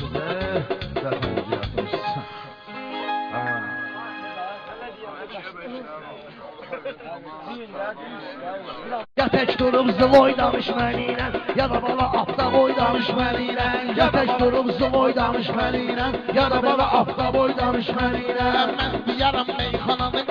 yatmışsınız, e? Dəfənizi yatmışsınız. Ha. Ya tək durub zıvoy danış mənimlə Ya da bala apta boy danış mənimlə Ya tək durub zıvoy danış mənimlə Ya da bala apta boy danış mənimlə Mən deyərəm meyxananın!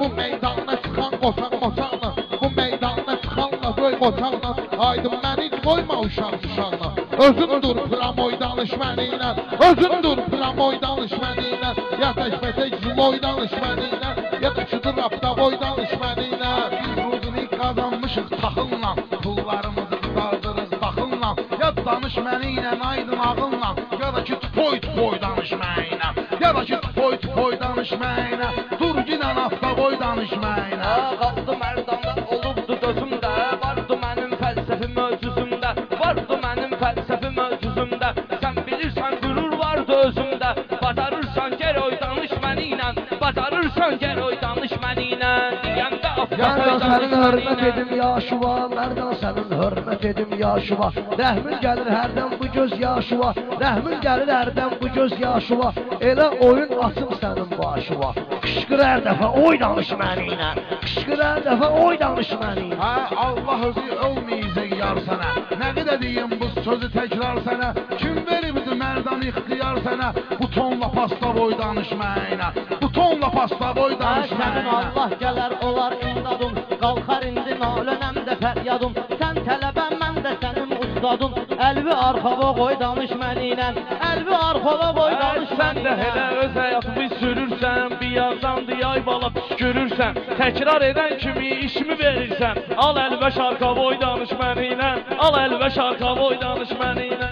Bu meydana çıxan qoçaq moçaqla Bu meydana çıxanla qoy qoçaqla Aydın məni qoyma uşaq uşaqla Özün dur pramoy danış mənimlə Özün dur pramoy danış mənimlə Ya təkbətək zloy danış mənimlə Ya da çıdır apta boy danış mənimlə Biz rudini qazanmışıq taxılla, pullarımızı qızardırız baxınla. Ya danış məni ilə aydın ağınla, ya da ki toy toy danış mənimlə. Ya da ki toy toy danış mənimlə. Dur ginən hafta boy danış mənimlə. Qaldı mərdanda olubdu gözümdə fəlsəfi mövcuzumda Sən bilirsən qürur vardı özümdə Bacarırsan gəl oy danış məni ilə Bacarırsan gəl oy danış məni ilə Deyəndə Yardan afqat sənin hörmət edim yaşıva Yardan sənin hörmət edim yaşıva Rəhmin gəlir hərdən bu göz yaşıva Rəhmin gəlir hərdən bu göz yaşıva Elə oyun açım sənin başıva Qışqır hər dəfə oy danış mənimlə Qışqır hər dəfə oy danış mənimlə Hə, Allah özü olmayacaq yar sənə. Nə qədər deyim bu sözü təkrar sənə. Kim veribdi mərdan ixtiyar sənə? Bu tonla pasta boy danış mənə. Bu tonla pasta boy danış Sənin mənə. Allah gələr olar imdadım Qalxar indi nalənəm də fəryadım Sən tələbəm mən də sənin ustadım Əlvi arxava qoy danış məni ilə Əlvi arxava qoy danış sən məni də ilə elə öz həyatını sürürsən, bir yandan da yay bala püskürürsən. Təkrar edən kimi işimi verirsən. Al əlbə şarqa boy danış məni ilə. Al əlbə şarqa boy danış məni ilə.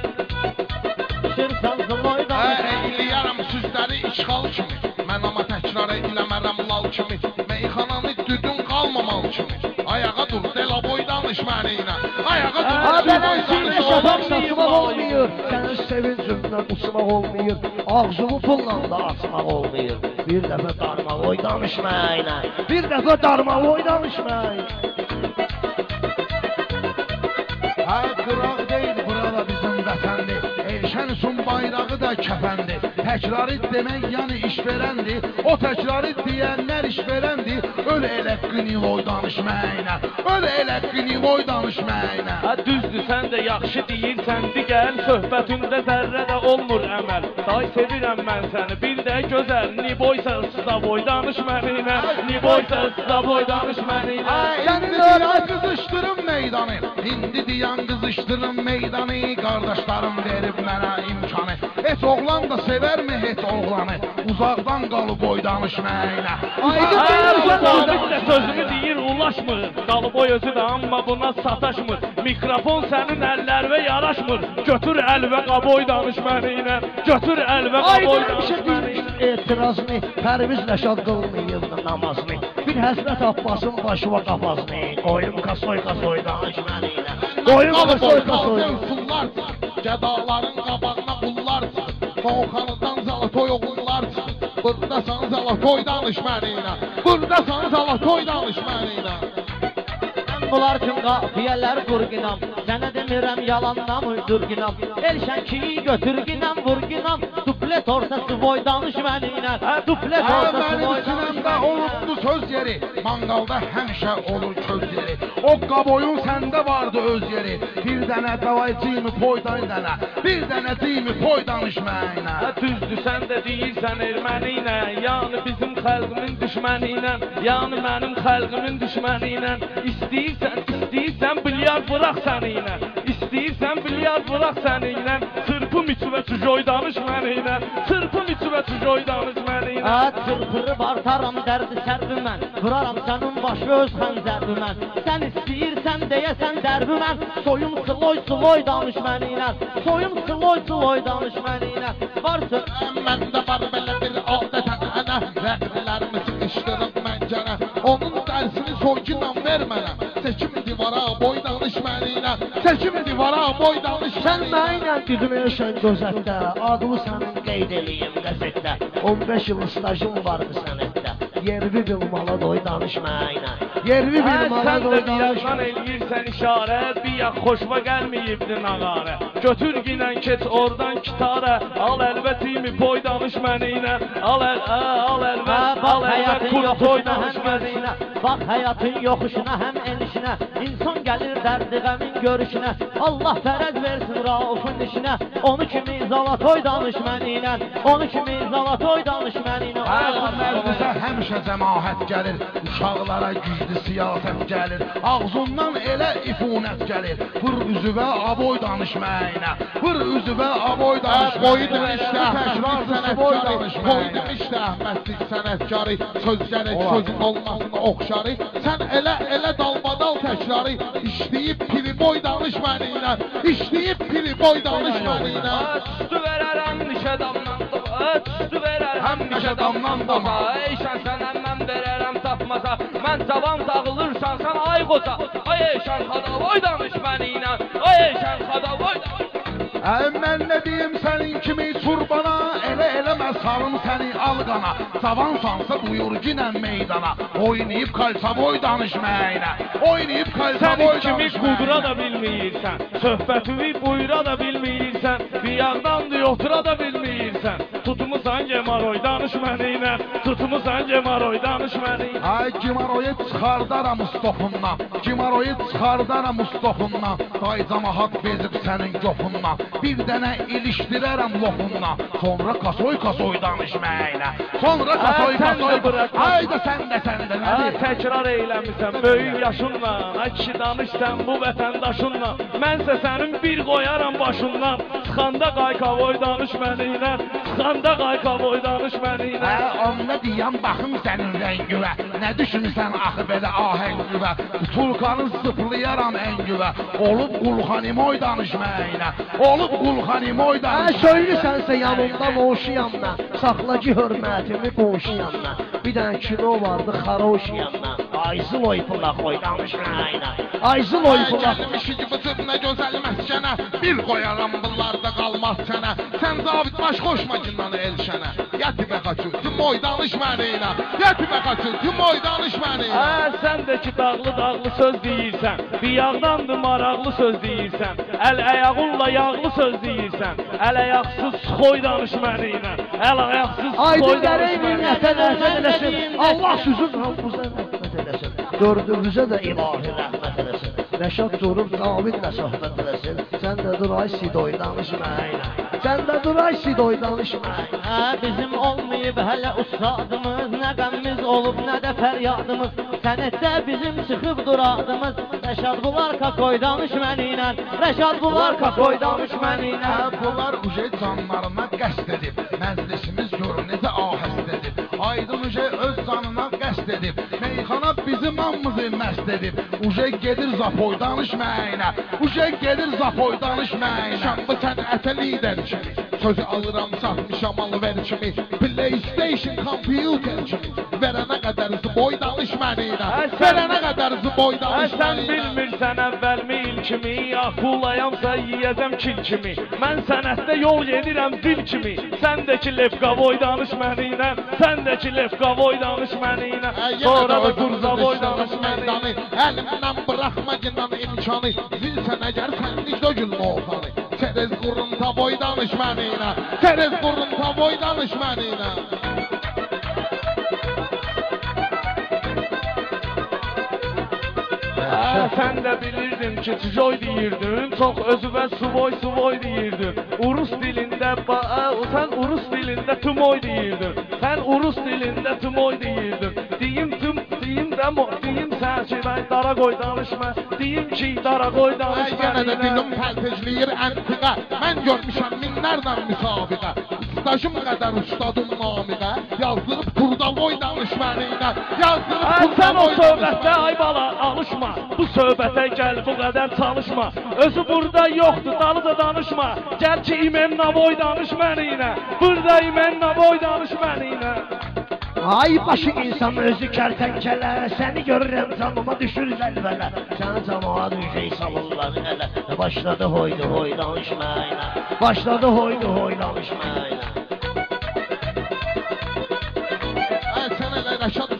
Şirsən zıloy Hə, danış ilə eyləyərəm sözləri işğal kimi Mən amma təkrar eyləmərəm lal kimi Meyxananı düdün qalmamal kimi Ayağa dur, delaboy danış mənə ilə Ayağa dur, Adəmən delaboy danış şəfaq satmaq olmuyor. Sənin sevincindən uçmaq olmuyor. Ağzını pulla da açmaq olmuyor. Bir dəfə darma oy danış mənimlə Bir dəfə darma oy danış mənimlə Hə, qıraq deyil, burada bizim vətəndir. Elşən üçün bayrağı da kəfəndir. Təkrarı demək yəni iş verəndir. O təkrarı deyənlər iş verəndir. Öl elə qinivoy danış mənə. Öl elə qinivoy danış mənə. Hə düzdür, sən də yaxşı deyirsən, digər söhbətində zərrə də olmur əməl. Day sevirəm mən səni, bir də gözəl, ni boysan sıda boy danış mənimlə, ni boysan sıda boy danış mənimlə. İndi deyən qızışdırın meydanı. İndi deyən qızışdırın meydanı. Qardaşlarım verib mənə imkanı. Heç oğlan da sevərmi heç oğlanı? Uzaqdan qalıb oy danış mənə. Aydın sözünü deyir, ulaşmır. Qalıboy özü də amma buna sataşmır. Mikrofon sənin əllərvə yaraşmır. Götür əlvə qaboy danış mənimlə. Götür əlvə qaboy Aydın danış bir şey mənimlə. deyir etirazını Pərviz Rəşad qılmayıb namazını Bir həsrət Abbasın başıva qafasını Qoyum kasoy kasoy danış mənimlə Qoyum kasoy kasoy Pullar Gədaların qabağına pullar Soğuqanıdan zalatoy oğullar Burdasan zalatoy danış mənə Burdasan zalatoy danış mənə bunlar üçün qafiyələr qurginam Sənə demirəm yalandan uydurginam. Elşən ki götürginam vurginam. Duplet ortası boy danış məni ilə Duplet ortası mənim boy danış sinəmdə məni ilə olubdu söz yeri. Manqalda həmişə olur köz yeri. O qaboyun səndə vardı öz yeri. Bir dənə davaycıyımı poydan dənə Bir dənə cıyımı poy danış mənə Hə düzdür, sən də deyirsən erməni ilə, yəni bizim xalqımın düşməni ilə, yəni mənim xalqımın düşməni ilə. İstəyirsən, istəyirsən bilyard bıraq səni ilə. İstəyirsən bilyard bıraq səni ilə. Çırpım içivə çujoy danış məni ilə. Çırpım içivə çujoy danış məni ilə. At çırpırıb artaram dərdi sərbi mən Vuraram sənin başı öz xəncərbi mən Sən istəyirsən deyəsən dərbi mən Soyum sıloy sıloy danış məni ilə Soyum sıloy sıloy danış məni ilə Varsa Məndə var belə bir adətən ənə Rəqlilərimi sıxışdırıb məncənə Onun dərsini soyginlə ver mənə. Çəkim divara boy danış mənə ilə Çəkim divara boy danış Sən mənlə düzməyəsən gözətdə? Adımı sənin qeyd eləyim qəzetdə. 15 il stajım vardı sənətdə Yervi bilmalı doy danışmayla. Yervi Hə, bilmalı sən də danışmayla. eləyirsən işarə, bir yax xoşuma gəlməyibdi nağarə. Götür ginən keç oradan kitara, al əlvətimi boy danış mənə ilə. Al əl, ə, al əlvət, bak al əlvət hayatın kur boy yokuşuna danış enişine Bak hayatın yokuşuna hem enişine İnsan gelir derdi gamin görüşüne Allah ferez versin Rauf'un işine Onu kimi zalatoy danış mənimlə Onu kimi zalatoy danış mənimlə Hər məclisə həmişə cəmaət gəlir, uşaqlara güclü siyasət gəlir, ağzından elə ifunət gəlir. Vur üzüvə aboy danışmayına, vur üzüvə aboy danışmayına. Boyu demişdi Əhmədlik boy sənətkarı danışmayına. demişdi Əhmədlik sənətkarı Söz Olar. sözün olmasın oxşarı Sən elə elə dalbadal təkrarı İşləyib piri boy danış mənə ilə İşləyib piri boy danış mənə ilə Tüstü verərəm nişə damdan tüstü verərəm nişə damdan. Ey şən tapmasa, mən cavan dağılırsan sən ay qoca. Ay ey şən xadavoy danış mənə ilə, ay ey şən xadavoy danış. Ə, mən nə deyim sənin kimi səni alqana. Cavansansa buyur ginən meydana, oynayıb kalsaboy danışmayına, oynayıb Sən kalsaboy kimi danışmayına. qudura da bilməyirsən, söhbətimi buyura da bilməyirsən, bir yandan otura da bilməyirsən. Tutmusan gemaroy danış mənə ilə, tutmusan gemaroy danış mənə ilə. Ay Gimaroyu çıxardaram ustopundan, Gimaroyu çıxardaram ustopundan, Day camahat bezib sənin yoxundan, bir dənə ilişdirərəm lopundan, sonra kasoy kasoy danışmayla, sonra kasoy sən də kasoy, bırak. hayda sən də sən də Hə, nədir? təkrar eyləmisən böyük yaşınla, ay kişi danışsan bu vətəndaşınla. Mənsə sənin bir qoyaram başından. Çıxanda qaykavoy danış mənə ilə, çıxanda qaykavoy danış mənə ilə. Hə, onda deyəm baxım sənin rəngivə, nə düşünürsən axı belə ahəngivə, Tulkanı sıfırlayaram əngivə, olub qulxanimoy danışmayla, olub qulxanimoy Hə, danışmayla. söylürsənsə yanımda loşuyam mən. Saxla ki hörmətimi qoşuyam mən. Bir dənə kino vardı xaroşiyam mən. Ayzıl oypula qoy danışmayla. Ayzıl oypula. Gəlmişik bıcır nə gözəl məskənə Bir qoyaram bunlarda qalmaz sənə Sən zabit baş qoşma gindan elşənə Yətibə qaçı, tümoy danış mənə ilə Yətibə qaçı, tümoy danış mənə ilə Hə, sən də ki dağlı dağlı söz deyirsən, bir yağdandır maraqlı söz deyirsən, əl ayağınla yağlı söz deyirsən, əl ayaqsız xoy danış mənə ilə, əl ayaqsız xoy Aydın danış ilə. minnətə nəzər eləsin. Allah sizin hamınıza rəhmət eləsin. Dördünüzə də ilahi rəhmət eləsin. Rəşad durub Davidlə söhbət eləsin. Sən də dur ay Sidoy danışmayla. Sən də dur ay Sidoy danışmayla. Hə, bizim olmayıb hələ ustadımız Nə qəmimiz olub, nə də fəryadımız Sənətdə bizim çıxıb duradımız Rəşad bular kakoy danış mənimlə Rəşad bular kakoy danış mənimlə Hə, bunlar uje canlarına qəsd edib, məclisimiz gör necə ahəst edib. Aydın uje öz canına qəsd edib, meyxana bizim hamımızı məst edib. Uje gedir zapoy danışmayına, uje gedir zapoy danışmayına. Şanlı sənətə lider kimi Sözü alıram satmışam alver kimi Playstation computer kimi Verənə qədər boy danış mənə ilə sən- Verənə qədər boy Hə, danış sən mənə ilə bilmirsən əvvəlmi il kimi, akulayamsa yiyəcəm kil kimi. Mən sənətdə yol gedirəm dil kimi. Sən də ki lefqavoy danış mənə ilə, sən də ki lefqavoy danış mənə ilə. Sonra da qurzavoy danış mənə ilə. Əlimdən bıraxma ginan imkanı Zilsən əgər sənlik dögülmə oxanı çerez kurunta boy danışmanına çerez kurunta boy danışmanına Ha, sen de bilirdin ki Çijoy deyirdin, çok özüve suvoy suvoy deyirdin. Urus dilinde, ba, e, sen Urus dilinde tümoy deyirdin. Sen Urus dilinde tümoy deyirdin. Deyim tüm deyim də deyim mən dara qoy danışma. Deyim ki, dara qoy danışma. Yenə də dilim pəltəcləyir əntiqə Mən görmüşəm minlərlə müsabiqə Stajım qədər ustadım namiqə Yazdırıb Kurdavoy danış mənə ilə Yazdırıb Hə, sən o söhbətə ay bala alışma. Bu söhbətə gəl bu qədər çalışma. Özü burada yoxdur, dalı da danışma. Gəl ki imən navoy danış mənə ilə. Burada imən navoy danış mənə ilə. Ay başı insan özü kərtənkələ Səni görürəm canıma düşür zəlvələ Səni camağa düşey salırlar hələ Başladı hoydu hoy danışmayla Başladı hoydu hoy danışmayla Ay, Sən elə Rəşad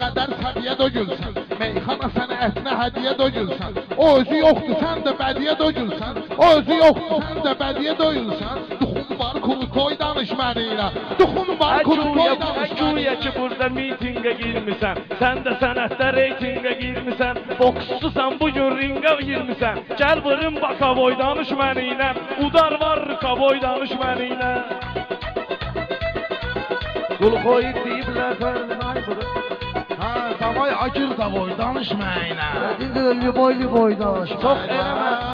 bədiyə dögülsən. Meyxana sənə ətinə hədiyyə dögülsən. O özü yoxdur, sən də bədiyə dögülsən. O özü yoxdur, sən də bədiyə döyülsən. Duxun var, kuru koy danış mənə ilə. Duxun var, kuru koy Əcuya, danış mənə əcuya ki burada mitingə girmisən Sən də sənətdə reytingə girmisən Boksçusan bu gün ringə girmisən Gəl vırın bakavoy danış mənə Udar var kavoy danış mənə Qul qoyub deyiblər fərqinay bunu. Ha, davay acır davoy danış mənə. İndi də liboy liboy danış. Çox eləmə